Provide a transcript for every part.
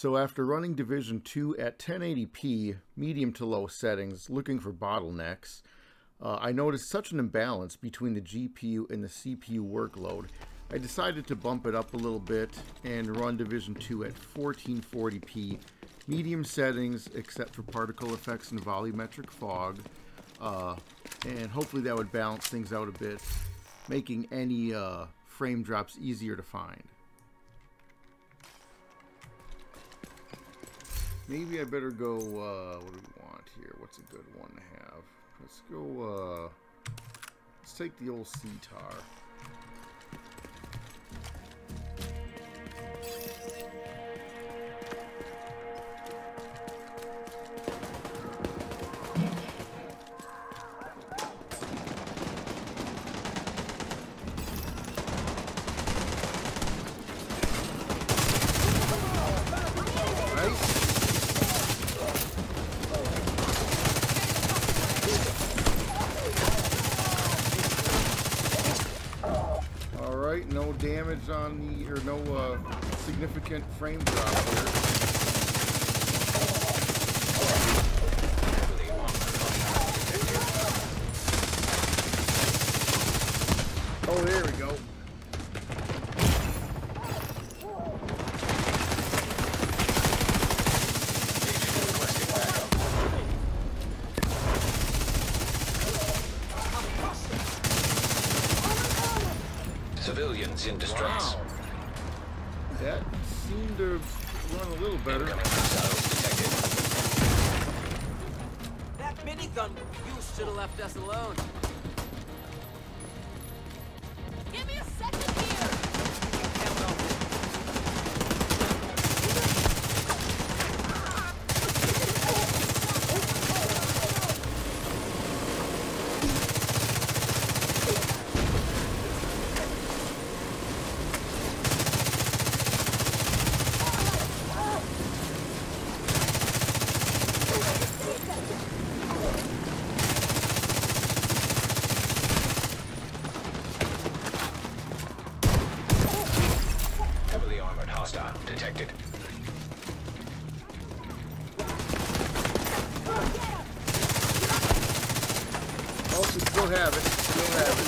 So after running Division 2 at 1080p, medium to low settings, looking for bottlenecks, uh, I noticed such an imbalance between the GPU and the CPU workload. I decided to bump it up a little bit and run Division 2 at 1440p, medium settings except for particle effects and volumetric fog, uh, and hopefully that would balance things out a bit, making any uh, frame drops easier to find. Maybe I better go, uh, what do we want here? What's a good one to have? Let's go, uh, let's take the old CTAR. Damage on the, or no uh, significant frame drop here. Oh, there we go. Civilians in distress. Wow. That seemed to little better. That minigun you should have left us alone. Detected. Oh, we still have it. Still have it.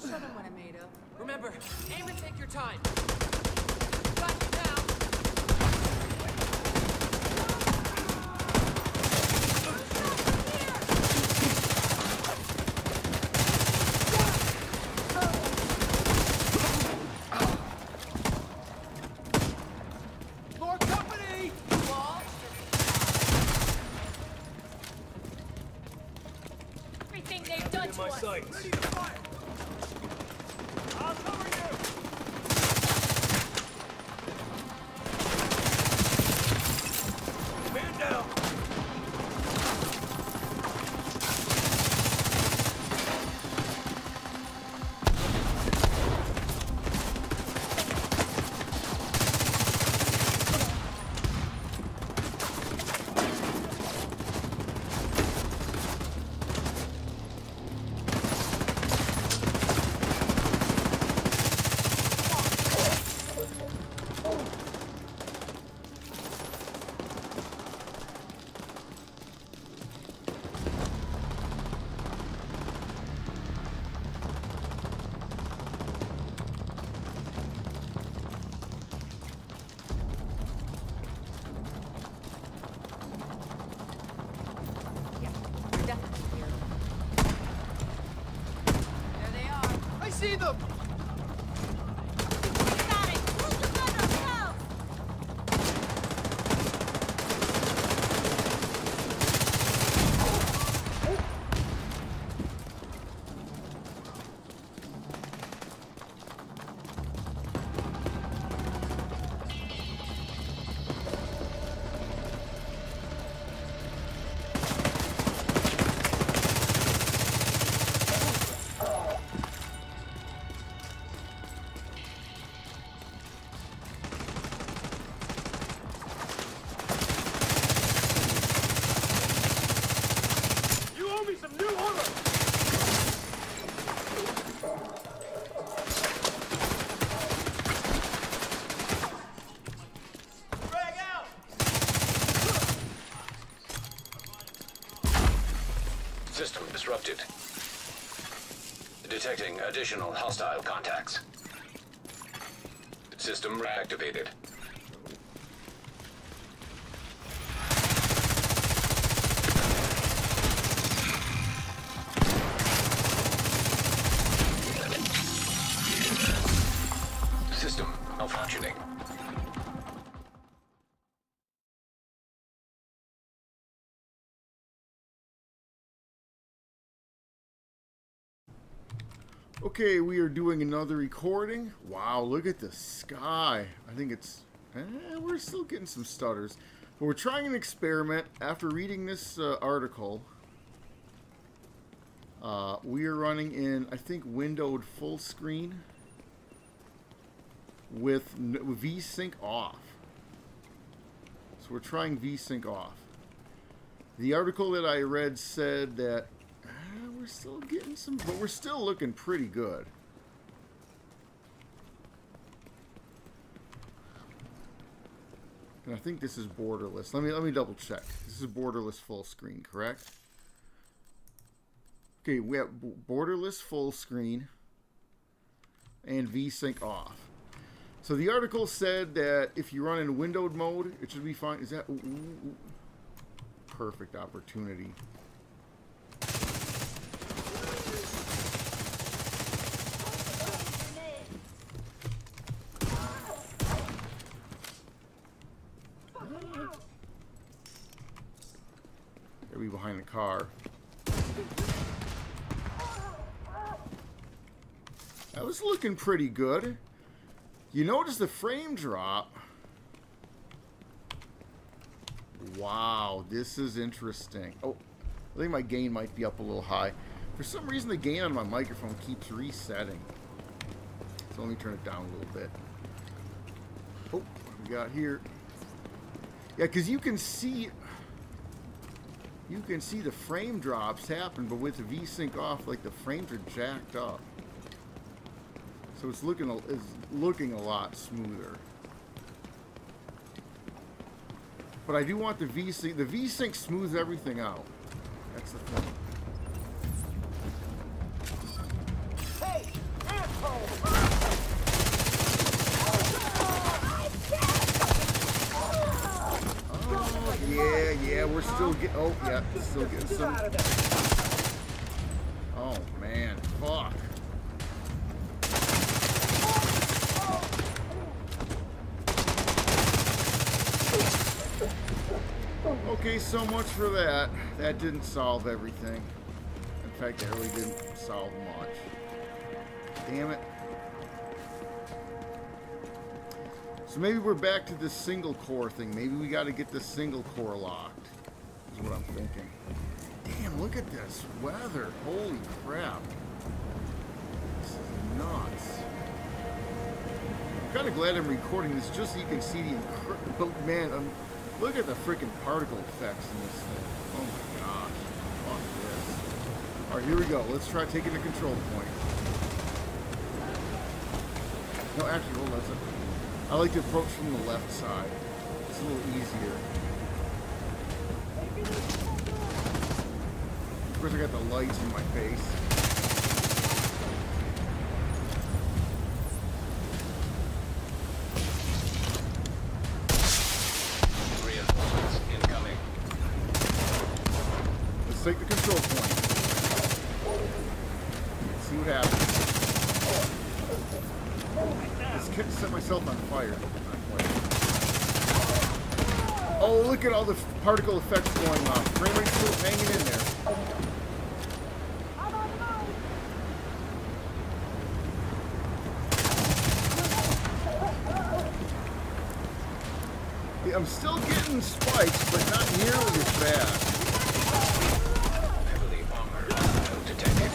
I'll show them what I'm made of. Remember, aim and take your time. Detecting additional hostile contacts. System reactivated. Okay, we are doing another recording. Wow, look at the sky. I think it's... Eh, we're still getting some stutters. But we're trying an experiment. After reading this uh, article, uh, we are running in, I think, windowed full screen with VSync off. So we're trying VSync off. The article that I read said that still getting some, but we're still looking pretty good. And I think this is borderless. Let me let me double check. This is borderless full screen, correct? Okay, we have borderless full screen and VSync off. So the article said that if you run in windowed mode, it should be fine. Is that ooh, ooh, ooh. perfect opportunity? The car. That was looking pretty good. You notice the frame drop. Wow, this is interesting. Oh, I think my gain might be up a little high. For some reason, the gain on my microphone keeps resetting. So let me turn it down a little bit. Oh, we got here? Yeah, because you can see... You can see the frame drops happen, but with the V-Sync off, like the frames are jacked up. So it's looking it's looking a lot smoother. But I do want the V-Sync. The V-Sync smooths everything out. That's the thing. Oh, yeah, yeah, we're still getting. Oh, yeah, still getting some. Oh man, fuck. Okay, so much for that. That didn't solve everything. In fact, that really didn't solve much. Damn it. So maybe we're back to this single core thing. Maybe we got to get this single core locked. Is what I'm thinking. Damn, look at this weather. Holy crap. This is nuts. I'm kind of glad I'm recording this just so you can see the incredible. Man, um, look at the freaking particle effects in this thing. Oh my gosh. Fuck this. Alright, here we go. Let's try taking the control point. No, actually, hold on a second. I like to approach from the left side. It's a little easier. Of course, I got the lights in my face. Let's take the control point. See what happens. Let's set myself on fire. Oh, look at all the particle effects going off. Frame rate's still hanging in there. I'm still getting spikes, but not nearly as bad. Heavily armored hostile detected.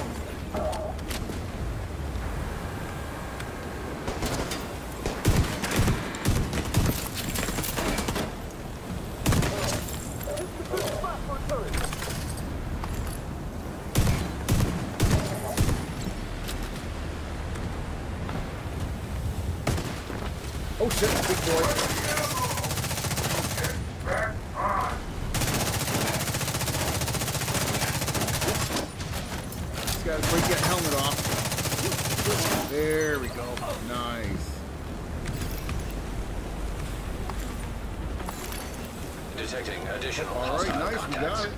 Oh shit, big boy. that helmet off. There we go. Nice. Detecting additional All right, hostile nice. We got it.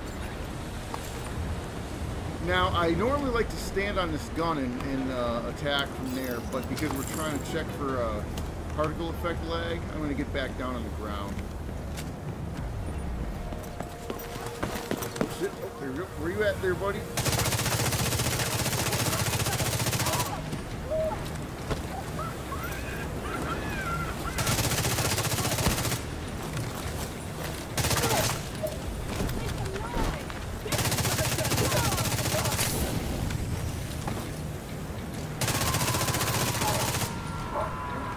Now, I normally like to stand on this gun and, and uh, attack from there, but because we're trying to check for uh, particle effect lag, I'm going to get back down on the ground. Shit. Oh, there you go. Where you at there, buddy?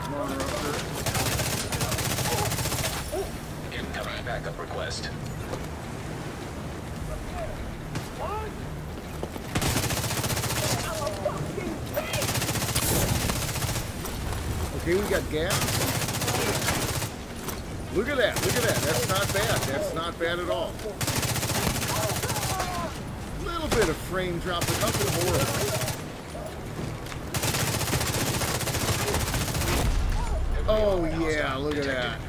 Come on, Rucker. Incoming backup. Okay, we got gas. Look at that. Look at that. That's not bad. That's not bad at all. Little bit of frame drop, nothing horrible. Oh yeah, look at that.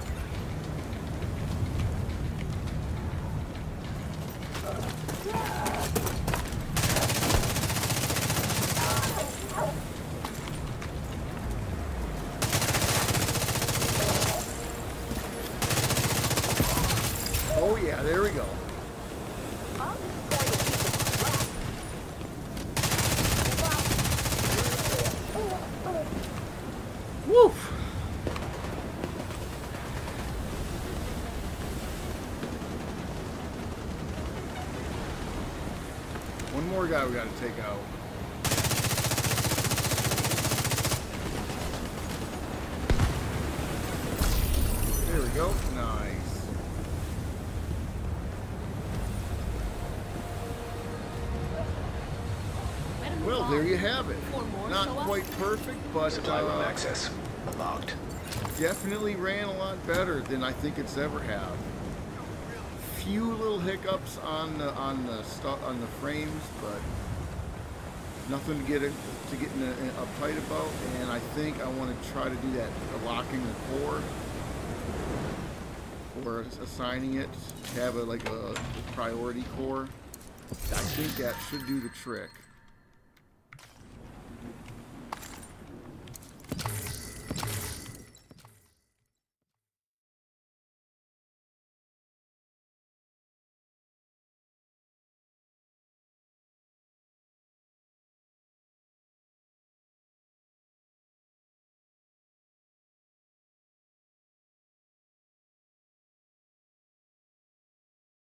Guy we gotta take out. There we go. Nice. Well, there you have it. Not quite perfect, but Supply room uh, access. Locked. definitely ran a lot better than I think it's ever have. Few little hiccups on the on the stu- on the frames, but nothing to get it to get in, in, uptight about. And I think I want to try to do that locking the core or assigning it to have a like a priority core. I think that should do the trick.